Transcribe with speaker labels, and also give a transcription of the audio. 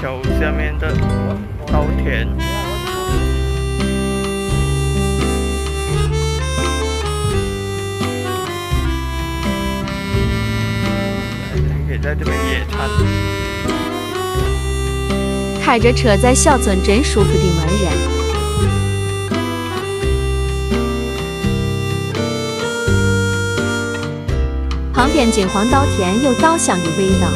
Speaker 1: 桥下面的稻田。在这边野餐，
Speaker 2: 开着车在小村真舒服的玩人。旁边金黄稻田有稻香的味道，